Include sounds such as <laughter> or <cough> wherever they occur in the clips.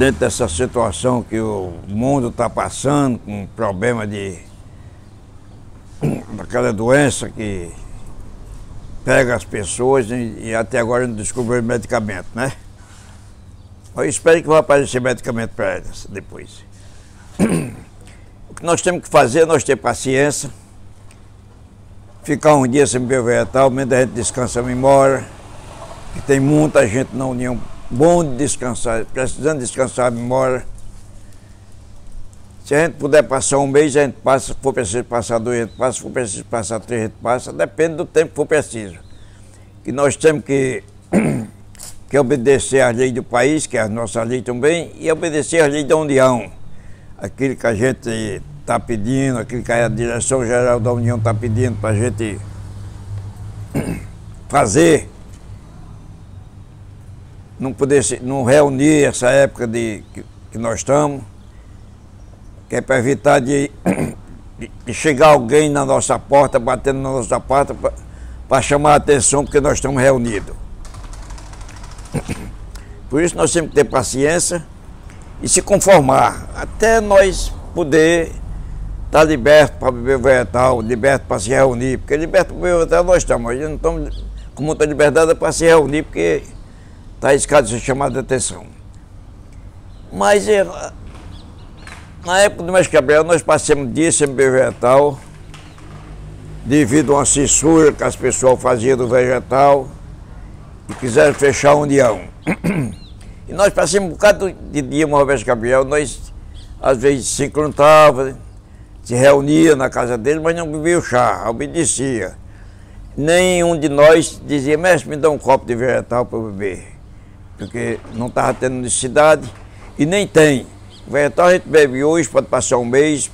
dentro dessa situação que o mundo está passando, com problema de <coughs> daquela doença que pega as pessoas e, e até agora não descobriu medicamento, né? Eu espero que vai aparecer medicamento para elas depois. <coughs> O que nós temos que fazer é nós ter paciência, ficar um dia sem beber vegetal, menos a gente descansa a memória, que tem muita gente na União bom de descansar, precisando descansar a memória. Se a gente puder passar um mês, a gente passa, se for preciso passar dois, a gente passa, se for preciso passar três, a gente passa, depende do tempo que for preciso. Que nós temos que, <clears throat> que obedecer às leis do país, que é a nossa lei também, e obedecer às leis da União. Aquilo que a gente está pedindo, aquilo que a Direção-Geral da União está pedindo para a gente <clears throat> fazer não poder se, não reunir essa época de que, que nós estamos, que é para evitar <coughs> de, de, chegar alguém na nossa porta, batendo na nossa porta, para chamar a atenção porque nós estamos reunidos. <coughs> Por isso nós temos que ter paciência e se conformar, até nós poder estar tá liberto para beber vegetal, liberto para se reunir, porque liberto para beber vegetal nós estamos, nós não estamos com muita liberdade para se reunir, porque Está escado ser chamado de atenção. Mas é, na época do Mestre Gabriel nós passamos dias sem vegetal, devido a uma censura que as pessoas faziam do vegetal e quiseram fechar a união. <clears throat> E nós passamos um bocado de dia, uma vez Gabriel, nós às vezes se encontrava, se reunia na casa dele, mas não bebia o chá, obedecia. Nenhum de nós dizia, mestre, me dá um copo de vegetal para beber porque não estava tendo necessidade e nem tem. O vegetal a gente bebe hoje, pode passar um mês.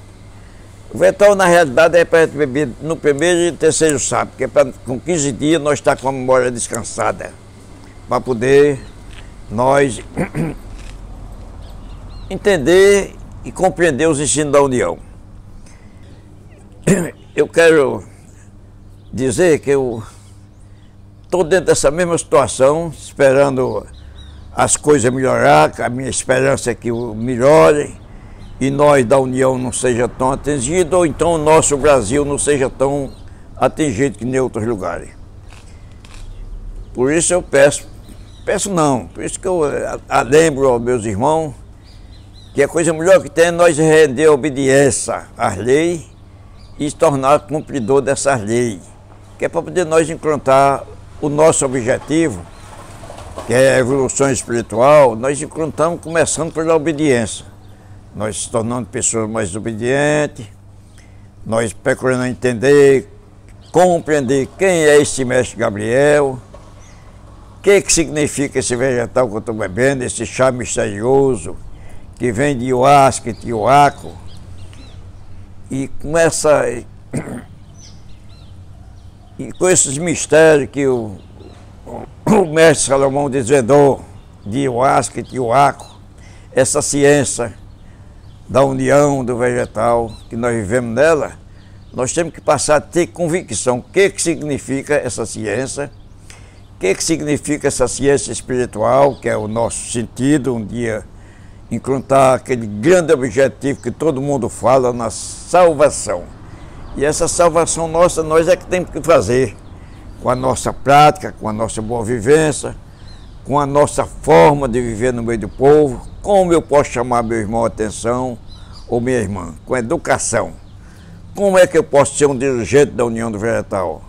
O vegetal, na realidade, é para a gente beber no primeiro e terceiro sábado, porque é pra, com 15 dias nós estamos tá com a memória descansada, para poder nós <clears throat> entender e compreender os ensinos da União. <clears throat> Eu quero dizer que eu estou dentro dessa mesma situação, esperando as coisas melhorar, a minha esperança é que melhore e nós da União não seja tão atingido, ou então o nosso Brasil não seja tão atingido que em outros lugares. Por isso eu peço, peço não, por isso que eu lembro aos meus irmãos que a coisa melhor que tem é nós render obediência às leis e se tornar cumpridor dessas leis, que é para poder nós encontrar o nosso objetivo que é a evolução espiritual, nós encontramos começando pela obediência. Nós se tornando pessoas mais obedientes, nós procurando entender, compreender quem é esse mestre Gabriel, o que, que significa esse vegetal que eu estou bebendo, esse chá misterioso, que vem de Iuasca e Tiuaco, e com essa. <coughs> E com esses mistérios que o o mestre Salomão desvendou de Iuasca e Tiuaco essa ciência da união do vegetal que nós vivemos nela, nós temos que passar a ter convicção. O que, que significa essa ciência? O que, que significa essa ciência espiritual, que é o nosso sentido, um dia encontrar aquele grande objetivo que todo mundo fala na salvação. E essa salvação nossa, nós é que temos que fazer com a nossa prática, com a nossa boa vivência, com a nossa forma de viver no meio do povo, como eu posso chamar meu irmão a atenção ou minha irmã, com educação. Como é que eu posso ser um dirigente da União do Vegetal?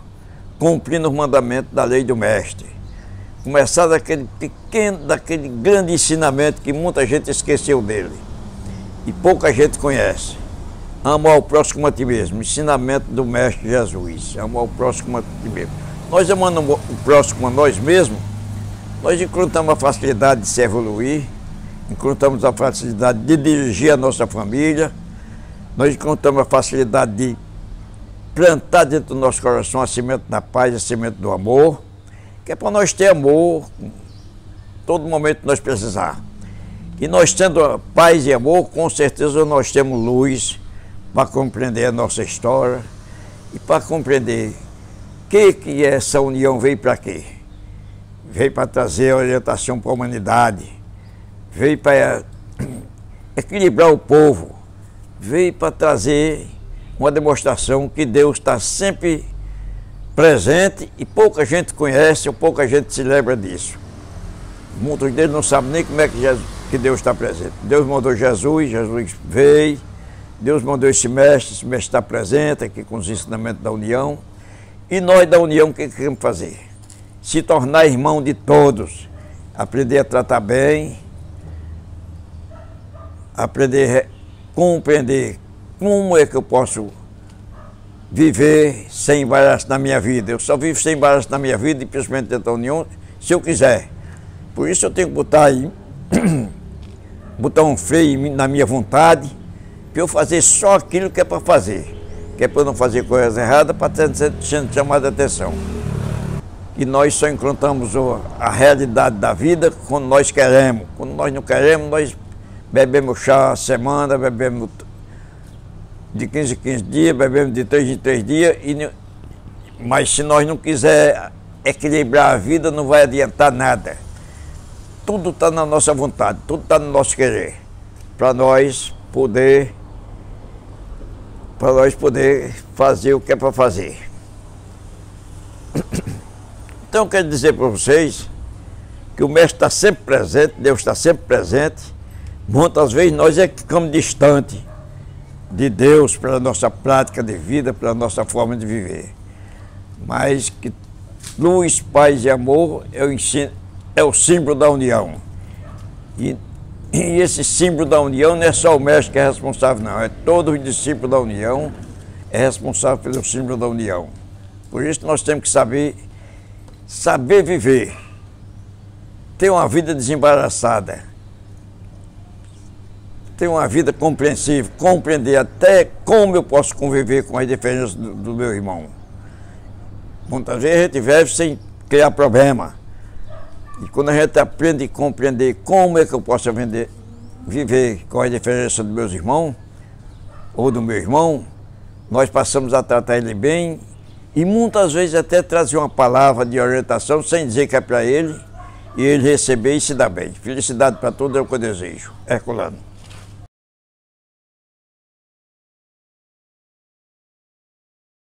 Cumprindo os mandamentos da lei do mestre. Começar daquele pequeno, daquele grande ensinamento que muita gente esqueceu dele e pouca gente conhece. Amar o próximo a ti mesmo, ensinamento do mestre Jesus. Amar o próximo a ti mesmo. Nós amando o próximo a nós mesmos, nós encontramos a facilidade de se evoluir, encontramos a facilidade de dirigir a nossa família, nós encontramos a facilidade de plantar dentro do nosso coração a semente da paz, a semente do amor, que é para nós ter amor todo momento que nós precisar. E nós tendo paz e amor, com certeza nós temos luz para compreender a nossa história e para compreender que, que essa união veio para quê? Veio para trazer orientação para a humanidade, veio para <clears throat> equilibrar o povo, veio para trazer uma demonstração que Deus está sempre presente e pouca gente conhece ou pouca gente se lembra disso. Muitos deles não sabem nem como é que, Jesus, que Deus está presente. Deus mandou Jesus, Jesus veio, Deus mandou esse mestre, esse mestre está presente aqui com os ensinamentos da união. E nós da união o que queremos fazer? Se tornar irmão de todos, aprender a tratar bem, aprender a compreender como é que eu posso viver sem embaraço na minha vida. Eu só vivo sem embaraço na minha vida, e principalmente dentro da União, se eu quiser. Por isso eu tenho que botar aí, <clears throat> botar um freio na minha vontade, para eu fazer só aquilo que é para fazer. Que é para não fazer coisas erradas, para ser chamada a atenção. E nós só encontramos a realidade da vida quando nós queremos. Quando nós não queremos, nós bebemos chá semana, bebemos de 15 em 15 dias, bebemos de 3 em 3 dias, e, mas se nós não quiser equilibrar a vida, não vai adiantar nada. Tudo está na nossa vontade, tudo está no nosso querer, para nós poder para nós poder fazer o que é para fazer. Então quero dizer para vocês que o mestre está sempre presente, Deus está sempre presente. Muitas vezes nós é que ficamos distantes de Deus, pela nossa prática de vida, pela nossa forma de viver. Mas que luz, paz e amor é o, ensino, é o símbolo da união. E, e, esse símbolo da união não é só o mestre que é responsável, não. É todo o discípulo da união é responsável pelo símbolo da união. Por isso nós temos que saber, saber viver, ter uma vida desembaraçada ter uma vida compreensível, compreender até como eu posso conviver com as diferenças do, do meu irmão. Muitas vezes a gente vive sem criar problema. E quando a gente aprende a compreender como é que eu posso vender, viver com as diferenças dos meus irmãos, ou do meu irmão, nós passamos a tratar ele bem e muitas vezes até trazer uma palavra de orientação sem dizer que é para ele, e ele receber e se dar bem. Felicidade para todos é o que eu desejo. Herculano.